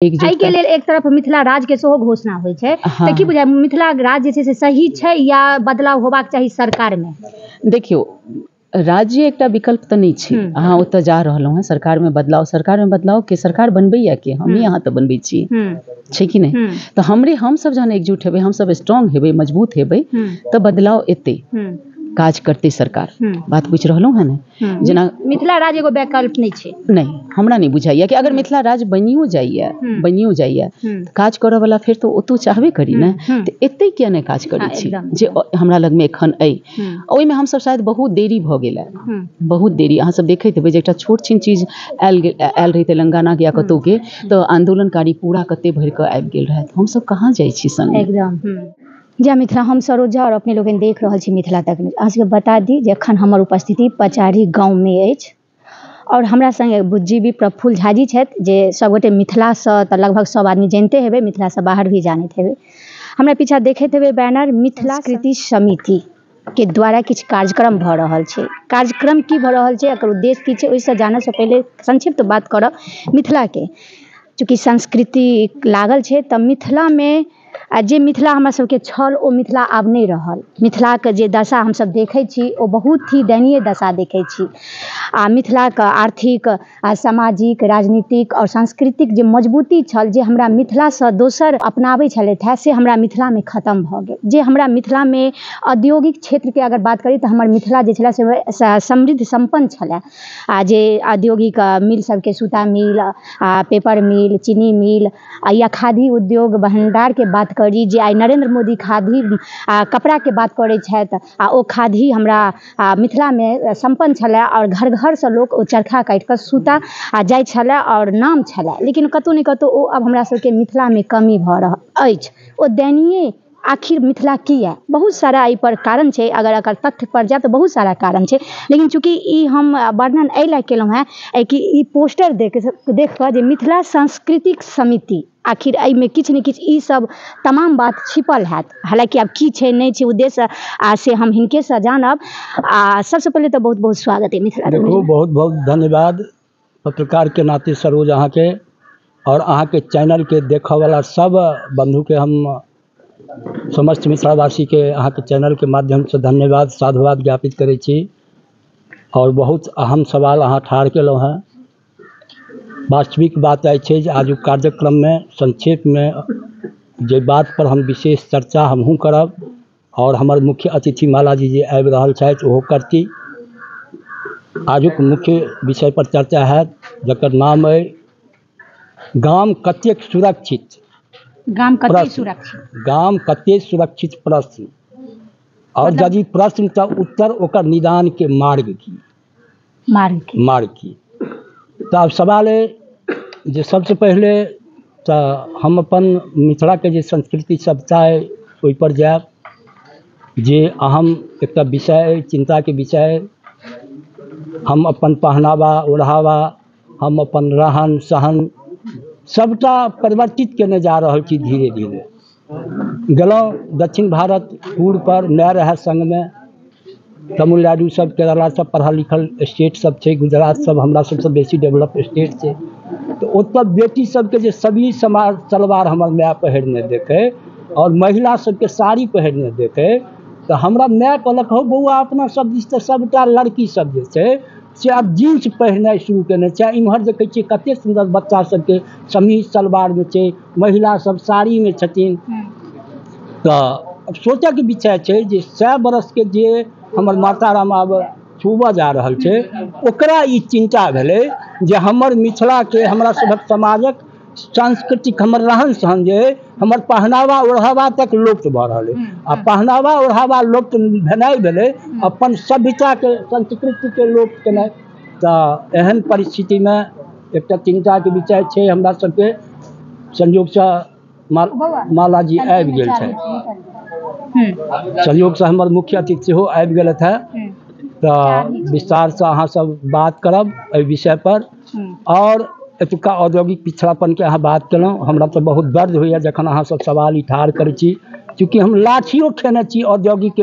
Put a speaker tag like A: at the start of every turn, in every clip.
A: एकजुट
B: के लेल एक तरफ़ मिथिला राज्य के सेहो घोषणा होइ छै।
A: हाँ।
B: तऽ की बुझाय मिथिला राज्य जे छै से सही छै या बदलाव होबाक चाही सरकार में
A: देखियौ राज्य एकटा विकल्प तऽ नहि छै।
B: हम्म।
A: अहाँ ओतऽ जा रहलहुँ हेँ सरकारमे बदलाव सरकारमे बदलाव के सरकार बनबैया के? हमही
B: हम्म।
A: अहाँ तऽ बनबै छी।
B: हम्म।
A: छै कि नहि? तऽ हमरे हमसभ जहन एकजुट हेबै हमसभ स्ट्रांग हेबै मज़बूत हेबै तऽ बदलाव एतै। काज करतै सरकार।
B: हम्म।
A: बात पूछि रहलहुँ हेँ ने। जेना
B: मिथिला राज्य एगो वैकल्प नहि छै।
A: नहि हमरा नहि बुझाइया कि अगर मिथिला राज्य बनियो जाइया
B: हम्म।
A: बनियो जाइया
B: हम्म।
A: काज करऽ वाला फेर तऽ ओतौ चाहबे करी ने। तऽ एते किया नहि काज करै छी? जे हमरा लगमे एखन अइ। ओहिमे हमसभ शायद बहुत देरी भऽ गेल। बहुत देरी। अहाँ सब देखैत हेबै जे एकटा छोट छिन चीज़ आयल आयल रही तेलंगाना के या कतहु के तऽ आंदोलनकारी पूरा कते भरि कऽ आबि गेल रहथि। हमसभ कहाँ जाइ छी संग?
B: एकदम। जय मिथिला हम सरोजा और अपने लोगन देख रहल छी मिथिला तक। अहाँ सबके बता दी जे एखन हमर उपस्थिति पचारी गाँवमे अछि। और हमरा संगे बुज्जी भी प्रफुल्ल झा जी छथि जे सभगोटे मिथिलासँ तऽ लगभग सब आदमी जानिते हेबै मिथिलासँ बाहर भी जानैत हेबै। हमरा पीछा देखैत हेबै बैनर मिथिला संस्कृति समिति के द्वारा किछु कार्यक्रम भऽ रहल छै। कार्यक्रम की भऽ रहल छै एकर उद्देश्य की छै ओहिसँ जानऽसँ पहिले संक्षिप्त बात करब मिथिलाके। चूँकि संस्कृति लागल छै तऽ मिथिलामे आ, जे मिथिला हमरा सबके छल, ओ मिथिला आब नहि रहल। मिथिलाके जे दशा हमसब देखै छी, ओ बहुत ही दयनीय दशा देखै छी। आ मिथिलाके आर्थिक, आ सामाजिक, राजनीतिक आओर सांस्कृतिक जे मजबूती छल, जे हमरा मिथिलासँ दोसर अपनाबै छलथि से हमरा मिथिलामे खतम भऽ गेल। जे हमरा मिथिलामे औद्योगिक क्षेत्रके अगर बात करी, तऽ हमर मिथिला जे छलै, से समृद्ध सम्पन्न छलै। आ जे औद्योगिक मिल सबके सूता मिल, आ, पेपर मिल, चीनी मिल, आ, या खादी उद्योग भंडारके बात करी जे आई नरेंद्र मोदी खादी, आ, कपड़ाके बात करे आ, ओ खादी हमरा मिथिला मिथिलामे सम्पन्न छलए आओर घर घरसँ लोक ओ चरखा काटि कऽ सूता, आ जाए और नाम छलए लेकिन कतौ ने कतौ ओ आब हमरा सबके मिथिलामे कमी भ रहल अछि। ओ दयनीय आखिर मिथिला किया बहुत सारा एहि पर कारण छै अगर एकर तथ्य पर जाय तऽ बहुत सारा कारण छै। लेकिन चूँकि ई हम वर्णन एहि लए केलहुँ हेँ कि ई पोस्टर देख देख कऽ जे मिथिला सांस्कृतिक समिति आखिर एहिमे किछु ने किछु ई सब तमाम बात छिपल हैत। हालाँकि आब की छै नहि छै उद्देश्य आ से हम हिनकेसँ जानब। आ सबसँ पहिले तऽ बहुत बहुत स्वागत है मिथिला
C: देखो बहुत बहुत धन्यवाद पत्रकार के नाते सरोज अहाँके और अहाँके चैनल के देखऽ वाला सब बंधु के हम समस्त मिथिलावासी के अहाँके चैनल के माध्यम से धन्यवाद, साधुवाद ज्ञापित करै और बहुत अहम सवाल अहाँ ठाढ़ केलहुँ हैं। वास्तविक बात अछि छै जे आजुक कार्यक्रममे, संक्षेपमे जे बात पर हम विशेष चर्चा हमहूँ करब, और हमर मुख्य अतिथि मालाजी जे आबि रहल छथि, ओहो करती। आजुक मुख्य विषय पर चर्चा हैत, जकर नाम अइ, गाम कतेक सुरक्षित?
B: गाम कते सुरक्षित।
C: गाम कतेक सुरक्षित प्रश्न और
B: मतलब-
C: यदि प्रश्न तऽ उत्तर ओकर निदान के मार्ग की।
B: मार्ग के।
C: मार्ग की। तऽ आब सवाल जे सबसे पहले तो हम अपन मिथिलाके जे संस्कृति सभ्यता अइ ओहिपर जायब। जे अहम एकटा विषय चिंता के विषय हम अपन पहनावा ओढ़ावा हम अपन रहन सहन सभटा परिवर्तित केने जा रहल छी धीरे धीरे। गेलहुँ दक्षिण भारत टूर पर नहि रहै सङ्गमे तमिलनाडु सब, केरला सब पढ़ल लिखल स्टेट सब छै, गुजरात सब हमरा सबसँ बेसी डेवलप स्टेट छै। तऽ ओतऽ बेटी सबके जे सभी समाज सलवार हमर माय पहिरने देखै और महिला सबके साड़ी पहिरने देखै, तऽ हमरा माय कहलक, हौ बौआ, अपना सब दिस सबटा लड़की सब जे छै से आब जीन्स पहिरनाइ शुरू कने छै इम्हर देखै छियै कते सुन्दर बच्चा सबके समीज सलवारमे छै महिला सब साड़ीमे छथिन। तऽ अब सोचैके विषय छै जे बरस के जे हमर माता राम आब छूबऽ जा रहा है ओकरा ई चिंता भेलै जे हमर मिथिलाके हमरा सभक समाजक सांस्कृतिक हमर रहन सहन जे अइ, हमर पहनावा ओढ़ावा तक लुप्त भऽ रहल अइ। आ पहनावा ओढ़ावा लुप्त भेनाइ भेलै अपन सभ्यताके संस्कृतिके लोप केनाइ। तऽ एहन परिस्थितिमे एकटा चिन्ताके विषय छै हमरा सबके संयोगसँ मा मालाजी आबि गेल छथि। संयोगसँ हमर मुख्य अतिथि सेहो आबि गेलथि हेँ। तऽ विस्तारसँ अहाँसभ बात करब एहि विषयपर। आओर एतुका औद्योगिक पिछड़ापनके अहाँ बात केलहुँ, हमरा तऽ बहुत दर्द होइए जखन अहाँसभ सवाल ठाढ़ करै चूँकि हम लाठियो खेने छी औद्योगिक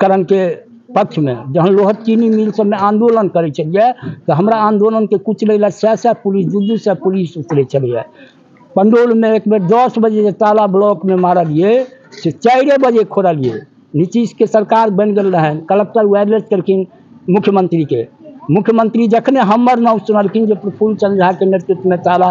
C: करणके पक्ष में जहन लोहर चीनी मिल में आंदोलन करे छलिए तो हमरा आंदोलन के कुचले ला सै सै पुलिस दू दू सै पुलिस उतरे छलिए। पंडोल में एक बेर दस बजे ताला ब्लॉक में मारलिए से चारे बजे खोललिए नीतीश के सरकार बनि गेल रहै कलेक्टर वायरलेस मुख्यमंत्री के मुख्यमंत्री जखने हमर नाम सुनलखिन जे प्रफुल्ल चंद्र झा के नेतृत्व में ताला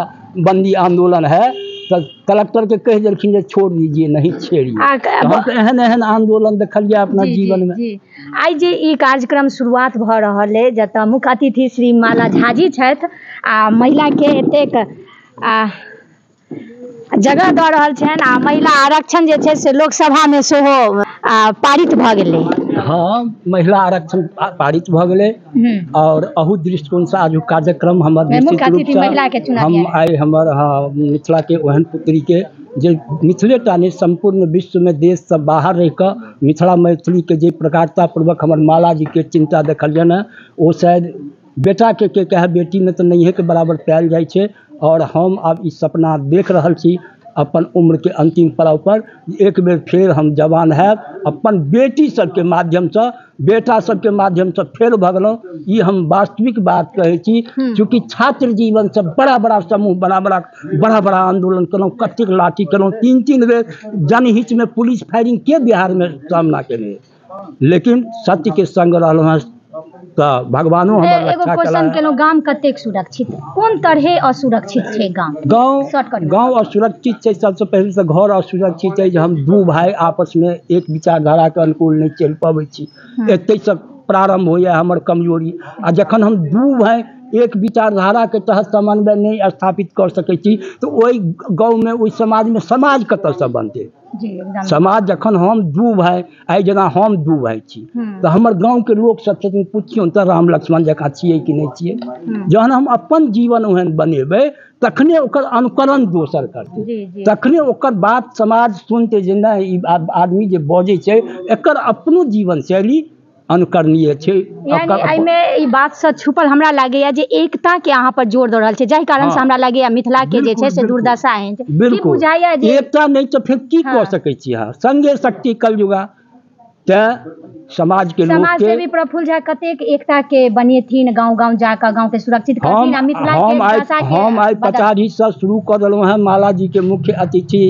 C: बंदी आंदोलन है तो कलेक्टर के कह देलखिन जे छोड़ दीजिए नहीं छेड़िए। तो हम तो एहन एहन आंदोलन देखलिए अपना
B: जी, जी,
C: जीवन में।
B: जी। आइ जे ई कार्यक्रम शुरुआत भऽ रहल अइ जतऽ मुख्य अतिथि श्री माला झाजी छथि आ महिलाके एतेक आ जगह दऽ रहल छनि आ महिला आरक्षण जे छै से लोकसभामे सेहो पारित भऽ गेलै।
C: हाँ महिला आरक्षण पारित भऽ गेलै। और अहू दृष्टिकोण से आज कार्यक्रम हमर निश्चित हम। आइ हमर हाँ, मिथिला के ओहन पुत्री के जे मिथिले टा नहि संपूर्ण विश्व में देश से बाहर रहि कऽ मिथिला मैथिली के जे प्रकारता पूर्वक हमर माला जी के चिंता देखलियनि हैं ओ शायद बेटा के के कहे बेटी में तो नहिए के बराबर पायल जाइ छै। और हम आब ई सपना देख रहल छी। अपन उम्र के अंतिम पड़ाव पर एक बेर फेर हम जवान हैब। अपन बेटी सबके माध्यमसँ बेटा सबके माध्यमसँ फेर भगलहुँ। ई हम वास्तविक बात कहै छी चूँकि छात्र जीवन से बड़ा बड़ा समूह बड़ा बड़ा बड़ा बड़ा आंदोलन केलहुँ कतेक लाठी केलहुँ तीन तीन बेर जनहित में पुलिस फायरिंग के बिहार में सामना केने लेकिन सत्य के संग रहलहुँ हैं तऽ भगवानो हमर रक्षा
B: क्वेश्चन
C: कला
B: केलहुँ गाम कतेक सुरक्षित? कोन तरहे असुरक्षित छै गाम?
C: गाँव गाँव असुरक्षित छै सबसँ पहले तऽ घर असुरक्षित छै जे हम दू आपस में एक विचारधारा के अनुकूल नहीं चल पबै छी। प्रारम्भ प्रारंभ होइए हमर कमज़ोरी। आ जखन हम दू भाय एक विचारधारा के तहत समन्वय नहि स्थापित कर सकैत छी तऽ ओहि गाँवमे ओहि समाजमे समाज कतयसँ बनतै? समाज जखन हम दू भाय आइ जेना हम दू भाय छी
B: हम्म।
C: तऽ हमर गाँवके लोक सब छथिन पुछियौन तऽ राम लक्ष्मण जकाँ छियै कि नहि छियै? जहन हम अपन जीवन ओहन बनेबै तखने ओकर अनुकरण दोसर करतै। तखने ओकर बात समाज सुनतै जे नहि ई आदमी जे बजै छै एकर अपनो जीवन शैली अनुकरणीय छै।
B: यानी एहिमे ई बात से छुपल हमरा लागैया जे एकता के अहाँ पर ज़ोर दऽ रहल छै जाहि कारण से
C: हाँ।
B: हमरा लागैया मिथिला के जे छै से दुर्दशा है की
C: बिल्कुल।
B: जे
C: एकता नहि तऽ फेर की
B: हाँ।
C: कऽ सकै छी अहाँ? संगे शक्ति कलयुगा। तेँ समाजके
B: समाज
C: लोकके
B: सेवी प्रफुल्ल झा कतेक एकता के बनेथिन गाँव गाँव जाकर गाँव के सुरक्षित
C: हम
B: करथिन आ
C: हम आइ
B: भाषा
C: हम आइ
B: बदल-
C: पचारी से शुरू कऽ देलहुँ हैं माला जी के मुख्य अतिथि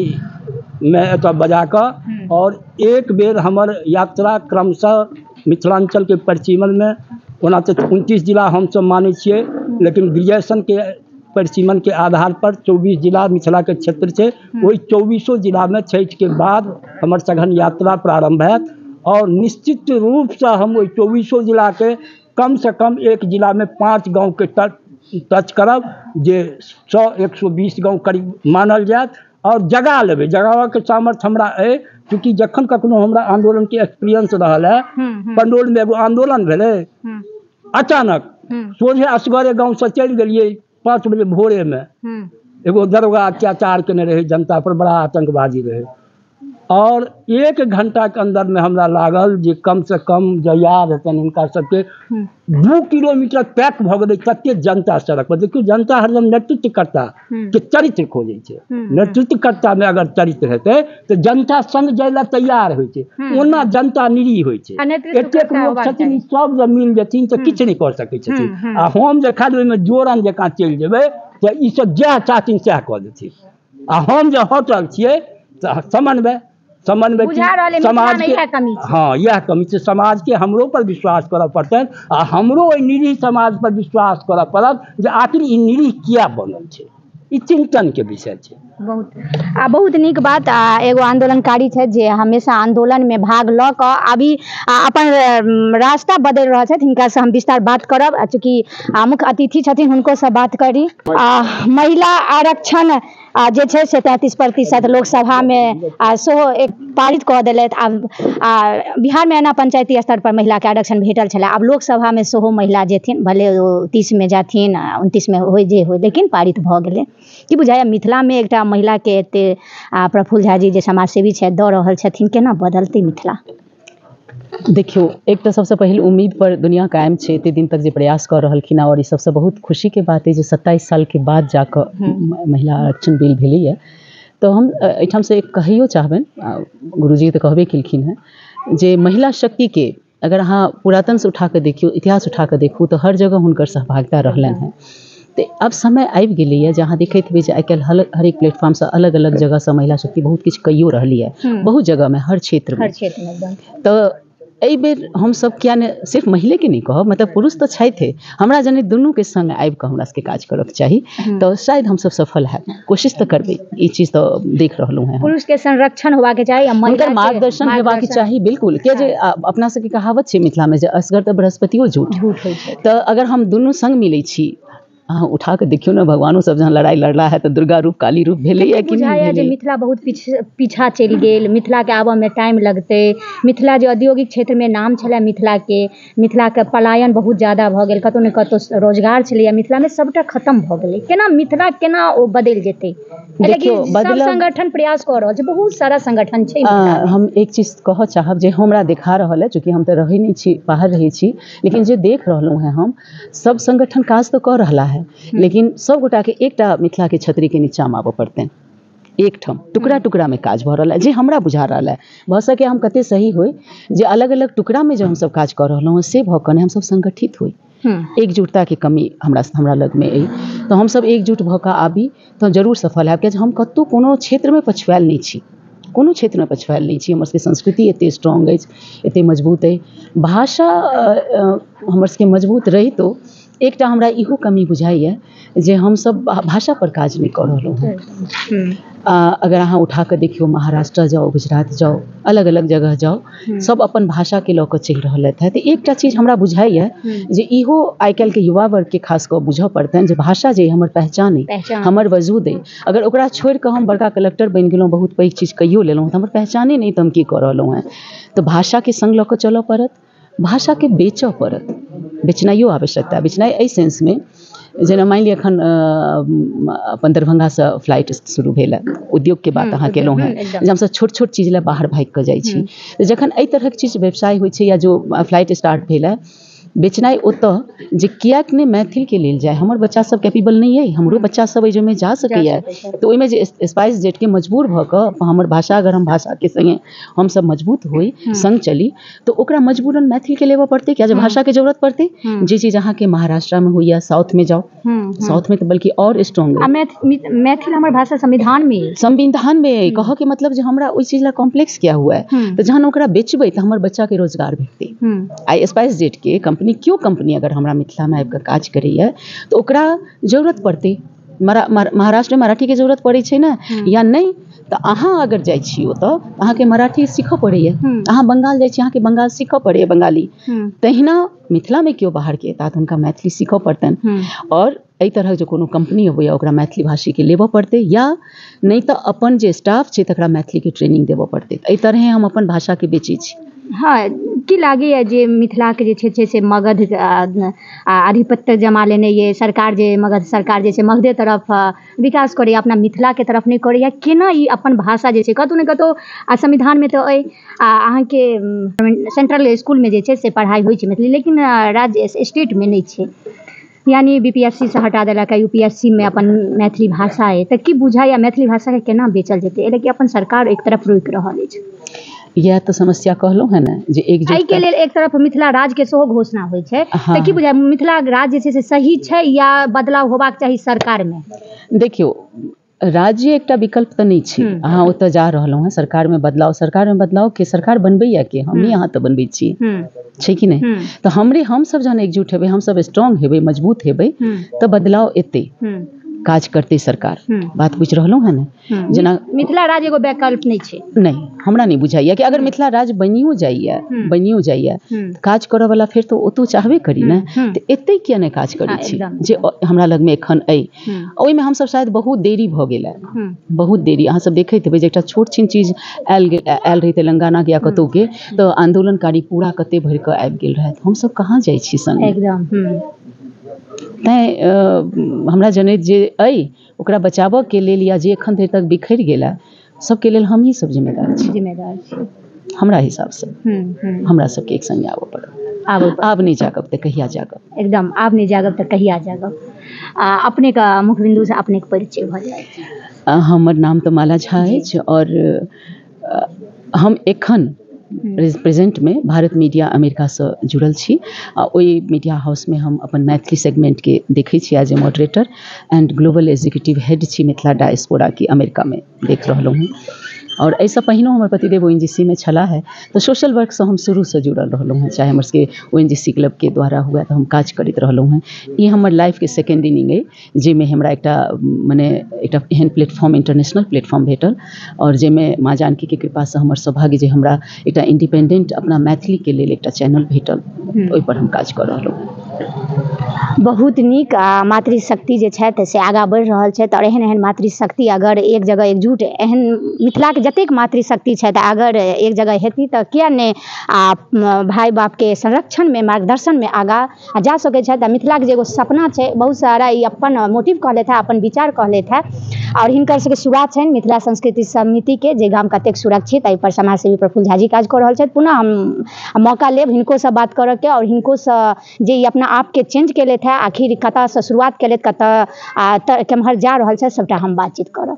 C: में एतऽ बजा कऽ
B: हम्म।
C: और एक बेर हमर यात्रा क्रमशः मिथिलांचल के परिसीमन में, ओना तऽ उनतीस जिला हमसब मानै छियै, लेकिन ग्रेजुएशन के परिसीमन के आधार पर चौबीस जिला मिथिला के क्षेत्र छै। चौबीसो जिला में छठि के बाद हमर सघन यात्रा प्रारंभ हैत, और निश्चित रूप से हम ओहि चौबीसो जिला के कम से कम एक जिला में पाँच गाँव के टच करब, जे सौ एक सौ बीस गाँव करीब मानल जायत। और जगा लेबै। के सामर्थ्य हमरा अइ चूँकि जखन कखनो हमरा आंदोलन के एक्सपीरियंस रहा है
B: हम्म, हम्म,
C: पंडोल में एगो आंदोलन भेलै।
B: हम्म,
C: अचानक सोझे असगरे गाँव से चल गेलियै पाँच बजे भोरे में एगो दरोगा अत्याचार केने रहे जनता पर बड़ा आतंकवादी रहे। और एक घंटा के अंदर में हमरा लागल जे कम से कम जो याद हेतनि हिनका सबके
B: हम्म,
C: दू किलोमीटर पैक भऽ गेलै तते जनता सड़क पर। देखियौ जनता हरदम नेतृत्व करता
B: हम्म।
C: के चरित्र खोजै छै।
B: हम्म,
C: नेतृत्व कर्ता में अगर चरित्र हेतै तऽ जनता संग जाय तैयार होइ छै।
B: हम्म।
C: ओना जनता निरीह होइ छै।
B: आ
C: एतेक लोक छथिन ई सब जब मिल जेथिन तऽ किछु नहि कऽ सकै छथिन।
B: हम्म, हम्म।
C: आ हम जे खाली ओहिमे जोरन जकाँ चलि जेबै तऽ ई सब जएह चाहथिन सएह कऽ देथिन। आ हम जे हटल छियै तऽ समन्वय समन्वय की समाज के हाँ यह कमी से समाज के हमरो पर विश्वास करऽ पड़ते आ हमरो निरीह समाज पर विश्वास करऽ पड़त जे आखिर ई निरीह किया बनल छै? ई चिंतन के विषय छै।
B: बहुत। आ, बहुत नीक बात, आ, एगो आंदोलनकारी छथि जे हमेशा आंदोलनमे भाग कऽ अभी अपन रास्ता बदलि रहल छथि, हिनकासँ हम विस्तार बात करब। चूँकि मुख्य अतिथि छथिन, हुनकोसँ बात करी। आ, महिला आरक्षण जे छै से तैंतीस प्रतिशत लोकसभामे सेहो एक पारित आब, आ, बिहारमे एना पंचायती स्तर पर महिलाके आरक्षण भेटल छलै। आब लोकसभामे सेहो महिला जेथिन, भले ओ तीसमे जाथिन उनतीसमे होय जे होय लेकिन पारित भऽ गेलै। की बुझाइए, मिथिलामे एकटा महिलाके एते आ प्रफुल्ल झाजी जे समाजसेवी छथि दऽ रहल छथिन केना बदलतै मिथिला?
A: देखियौ एक तऽ सबसँ पहिल उम्मीद पर दुनिया कायम छै एते दिन तक जे प्रयास कऽ रहलखिन हँ और ई सबसँ बहुत खुशीके बात अइ जे सत्ताइस सालके बाद जाकऽ महिला आरक्षण बिल भेलैए। तऽ हम एहिठामसँ एक कहैयो चाहबनि गुरुजी तऽ कहबे केलखिन हेँ जे महिला शक्तिके अगर अहाँ पुरातन से उठा कऽ देखियौ इतिहास उठा कऽ देखू तऽ हर जगह हुनकर सहभागिता रहलनि हँ। तऽ आब समय आबि गेलैए जे अहाँ देखैत हेबै जे आइ काल्हि हर हरेक प्लेटफॉर्मसँ अलग अलग जगहसँ महिला शक्ति बहुत किछु कइयो रहली है
B: हम्म।
A: बहुत जगहमे हर क्षेत्रमे।
B: हर क्षेत्र में एकदम।
A: तऽ एहि बेर हमसब किया नहि सिर्फ़ महिलेके नहि कहब मतलब पुरुष तऽ छथि। हमरा जनैत दुनूके संग आबि कऽ हमरा सबके काज करऽके चाही।
B: हम्म।
A: तऽ शायद हमसब सफल हैब कोशिश तऽ करबै ई चीज़ तऽ देख रहलहुँ हैं हम।
B: पुरुष के संरक्षण होबाक चाही
A: हुनकर मार्गदर्शन हेबाक
B: मार्गदर्शन
A: चाही बिल्कुल। के जे अपना सबके कहावत छै मिथिलामे जे असगर तऽ बृहस्पतियो झूठ। तऽ अगर हम दुनू संग मिलै छी अहाँ उठा कऽ देखियौ ने भगवानो सब जहन लड़ाइ लड़ला है तऽ दुर्गा रूप काली रूप भेलैया कि
B: बुझाइया
A: नहि
B: जे
A: भेलै
B: मिथिला बहुत पीछ पीछा चलि गेल मिथिलाके आबऽमे टाइम लगतै। मिथिला जे औद्योगिक क्षेत्रमे नाम छलै मिथिलाके मिथिलाके पलायन बहुत ज़्यादा भऽ गेल कतहु ने कतहु रोज़गार छलैया मिथिलामे सबटा खतम भऽ गेलै। केना मिथिला केना ओ बदलि जेतै?
A: देखियौ,
B: देखियौ सब संगठन प्रयास कऽ रहल छै बहुत सारा संगठन छै
A: हम एक चीज़ कहऽ चाहब जे हमरा देखा रहल है चूँकि हम तऽ रहै नहि छी बाहर रहै छी लेकिन जे देख रहलहुँ हैं हम सब संगठन काज तऽ कऽ रहला है। लेकिन सब गोटाके एकटा मिथिलाके छतरीके नीचाँमे आबऽ पड़तनि। एकठाम टुकड़ा टुकड़ामे काज भऽ रहल है जे हमरा बुझा रहल है। भऽ सके हम कते सही होय जे अलग अलग टुकड़ामे जे हमसब काज कऽ रहलहुँ हैं से भऽ कऽ नहि हमसब संगठित होई
B: हम्म,
A: एकजुटताके कमी हमरा हमरा लगमे अइ। तऽ हमसब एकजुट भऽ कऽ आबी तऽ ज़रूर सफल हैब। कियाकि हम कतहु कोनो क्षेत्रमे पछुआएल नहि छी। कोनो क्षेत्रमे पछुआएल नहि छी। हमर संस्कृति एतेक स्ट्रॉन्ग अछि एतेक मज़बूत अइ। भाषा हमर सबके मज़बूत रहितो। एकटा हमरा इहो कमी बुझाइए जे हमसब भाषा पर काज नहि कऽ रहलहुँ हैं।
B: हम्म,
A: अगर अहाँ उठा कऽ देखियौ महाराष्ट्र जाउ गुजरात जाउ अलग अलग जगह जाउ सब अपन भाषाके लऽ कऽ चलि रहल है तऽ एकटा चीज़ हमरा बुझाइए
B: हम्म।
A: जे इहो आइ काल्हिके युवा वर्गके खास कऽ बुझऽ पड़तनि जे भाषा जे अइ हमर पहचान अइ हमर वजूद अइ अगर ओकरा छोड़ि कऽ हम बड़का कलेक्टर बनि गेलहुँ बहुत पैघ चीज़ कहियो लेलहुँ तऽ हमर पहचाने नहि तऽ हम की कऽ रहलहुँ हैं। तऽ भाषाके संग लऽ कऽ चलऽ पड़त। भाषाके बेचऽ पड़त बेचनाइयो आवश्यकता। बेचनाइ एहि सेंसमे जेना मानि लिअ एखन अपन दरभंगासँ फ़्लाइट शुरू भेल हँ उद्योगके बात
B: हम्म,
A: अहाँ केलहुँ हैं
B: हम्म।
A: जे हमसब छोट छोट चीज़ लए बाहर भागि कऽ जाइ छी। जखन एहि तरहक चीज़ व्यवसाय होइ छै या जो फ़्लाइट स्टार्ट भेल है बेचनाइ ओतऽ जे किएक नहि मैथिलके लेल जाय हमर बच्चा सब कैपेबल नहि अइ हमरो बच्चा सब एहि जोमे जा सकैए। तऽ ओहिमे जे स्पाइस जेटके मजबूर भऽ कऽ हमर भाषा अगर हम भाषाके संगे हमसब मज़बूत होई संग चली तऽ ओकरा मजबूरन मैथिलके लेबऽ पड़तै किया जे भाषाके ज़रूरत पड़तै?
B: हम्म।
A: जे चीज़ अहाँके महाराष्ट्रमे होइए साउथमे जाउ।
B: हम्म, हम्म।
A: साउथमे तऽ बल्कि और स्ट्रॉन्ग
B: मैथिल हमर भाषा संविधानमे अइ।
A: संविधान में अइ कहऽ के मतलब जे हमरा ओहि चीज़ ला कॉम्प्लेक्स किया हुआ है
B: हम्म।
A: तऽ जहन ओकरा बेचबै तऽ हमर बच्चाके रोज़गार भेटतै।
B: हम्म,
A: आइ स्पाइस जेटके कंपनी केओ कंपनी अगर हमरा मिथिलामे आबि कऽ काज करैए तऽ ओकरा ज़रूरत पड़तै। मरा मरा- महाराष्ट्रमे मराठीके ज़रूरत पड़ै छै ने या नहि तऽ अहाँ अगर जाइ छी ओतऽ तऽ अहाँके मराठी सीखऽ पड़ैए
B: हम्म।
A: अहाँ बंगाल जाइ छी अहाँके बंगाल सीखऽ पड़ैए बंगाली।
B: हम्म,
A: तहिना मिथिलामे केओ बाहरके एता तऽ हुनका मैथिली सीखऽ पड़तनि।
B: हम्म।
A: आओर एहि तरहक जे कोनो कंपनी अबैया ओकरा मैथिली भाषीके लेबऽ पड़तै या नहि तऽ अपन जे स्टाफ छै तकरा मैथिलीके ट्रेनिंग देबऽ पड़तै। एहि तरहें हम अपन भाषाके बेचै छी।
B: हाँ की लागैए जे मिथिलाके जे छै से मगध आधिपत्य जमा लेने ये सरकार जे मगध सरकार जे मगधे तरफ़ विकास करैए अपना मिथिलाके तरफ़ नहि करैए केना ई अपन भाषा जे छै कतहु ने कतहु आ संविधानमे तऽ अइ उम, सेंट्रल इसकुलमे जे छै से पढ़ाइ होइ मैथिली लेकिन राज्य स्टेटमे नहि छै। यानी बी पी एस सी हटा देलक यू पी एस सी मे अपन मैथिली भाषा अइ तऽ की बुझाइए मैथिली भाषाके केना बेचल जेतै कि अपन सरकार एक तरफ़ रोकि रहल अछि।
A: इएह तऽ समस्या कहलहुँ है ने जे
B: एहिके
A: एकजुटता
B: लेल एक तरफ़ मिथिला राज्यके सेहो घोषणा होइ छै
A: हाँ।
B: तऽ की बुझाय मिथिला राज्य जे छै से सही छै या बदलाव होबाक चाही सरकारमे?
A: देखियौ राज्य एकटा विकल्प तऽ नहि छै।
B: हम्म।
A: अहाँ ओतऽ जा रहलहुँ हैं सरकारमे बदलाव सरकारमे बदलाव के सरकार बनबैया के? हमही अहाँ तऽ बनबै छी।
B: हम्म।
A: छै कि नहि?
B: हम्म।
A: तऽ हमरे हमसब जहन एकजुट हेबै हमसब स्ट्रॉन्ग हेबै मज़बूत हेबै
B: हम्म।
A: तऽ बदलाव एतै।
B: हम्म।
A: काज करतै सरकार।
B: हम्म।
A: बात बुझि रहलहुँ हैं ने
B: हम्म।
A: जेना
B: मिथिला राज्य एगो वैकल्प नहि छै।
A: नहि हमरा नहि बुझाइया कि अगर मिथिला राज्य बनियो जाइए
B: हम्म।
A: बनियो जाइए काज करऽ वाला फेर तऽ ओतौ चाहबे करी ने।
B: हम्म, हम्म।
A: तऽ एते किया नहि काज करै छी? जे हमरा लगमे एखन अइ। ओहिमे हमसब शायद बहुत देरी भऽ गेल बहुत देरी। अहाँ सब देखैत हेबै जे एकटा छोट छिन चीज़ आयल आयल रही तेलंगानाके या के तऽ आंदोलनकारी पूरा कते भरि कऽ आबि गेल रहथि। हमसब कहाँ जाइ छी संग?
B: एकदम।
A: तैँ हमरा जनैत जे अइ ओकरा बचाबऽके लेल या जे एखन धरि तक बिखरि गेल है सबके लेल हमही सब जिम्मेदार छी।
B: जिम्मेदार छै।
A: हमरा हिसाबसँ।
B: हम्म हम्म।
A: हमरा सबके एक संगे आबऽ पड़त।
B: आबू
A: आब नहि जागब तऽ कहिया जागब?
B: एकदम आब नहि जागब तऽ कहिया जागब? आ अपनेके मुख्य बिन्दुसँ अपनेके परिचय भऽ जायत
A: अ, हमर नाम तऽ माला झा अछि आओर हम एखन प्रेजेंटमे भारत मीडिया अमेरिका से जुड़ल छी। आ ओहि मीडिया हाउसमे हम अपन मैथिली सेगमेंटके देखै छी as a moderator and global executive head छी मिथिला अमेरिका में देख रहलहुँ हँ। आओर एहिसँ पहिनो हमर पतिदेव ओ एन जी सी मे छलाह है। तऽ सोशल वर्कसँ हम शुरूसँ जुड़ल रहलहुँ हँ। चाहे हमर ओ एन जी सी क्लबके द्वारा हुए तऽ हम काज करैत रहलहुँ हँ। ई हमर लाइफके सेकेंड इनिंग अइ जाहिमे हमरा एकटा मने एकटा एहन प्लेटफॉर्म इंटरनेशनल प्लेटफॉर्म भेटल आओर जाहिमे माँ जानकीके कृपासँ हमर सौभाग्य जे हमरा एकटा इंडिपेंडेंट अपना मैथिलीके लेल एकटा चैनल भेटल। ओहिपर हम काज कऽ रहलहुँ हँ।
B: बहुत नीक मातृशक्ति से आगाँ बढ़ि रहल छथि आओर एहन एहन मातृशक्ति अगर एक जगह एकजुट, एहन मिथिलाके जतेक मातृशक्ति अगर एक जगह हेती तऽ किया नहि, आ भाय बापके संरक्षणमे, मार्गदर्शनमे आगाँ जा सकै मिथिलाके जे एगो सपना छै, बहुत सारा अपन मोटिव कहलथि हँ अपन विचार कहलथि हँ आओर हिनकर सबके शुरुआत छनि मिथिला संस्कृति समितिके, जे गाम कतेक सुरक्षित एहिपर समाजसेवी प्रफुल्ल झा जी काज रहल छथि। पुनः हम मौका लेब हिनकोसँ बात करऽके आओर हिनकोसँ जे ई अपना आपके चेंज केलथि हँ आखिर कतऽसँ शुरुआत केलथि कतऽ आओर केम्हर जा रहल छथि सबटा हम बातचीत करब।